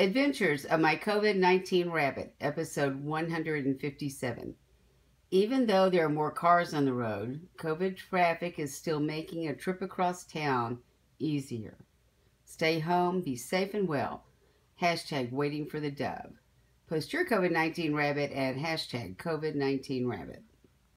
Adventures of My COVID 19 Rabbit, episode 157. Even though there are more cars on the road, COVID traffic is still making a trip across town easier. Stay home, be safe and well. Hashtag waiting for the dove. Post your COVID 19 rabbit at hashtag COVID 19 rabbit.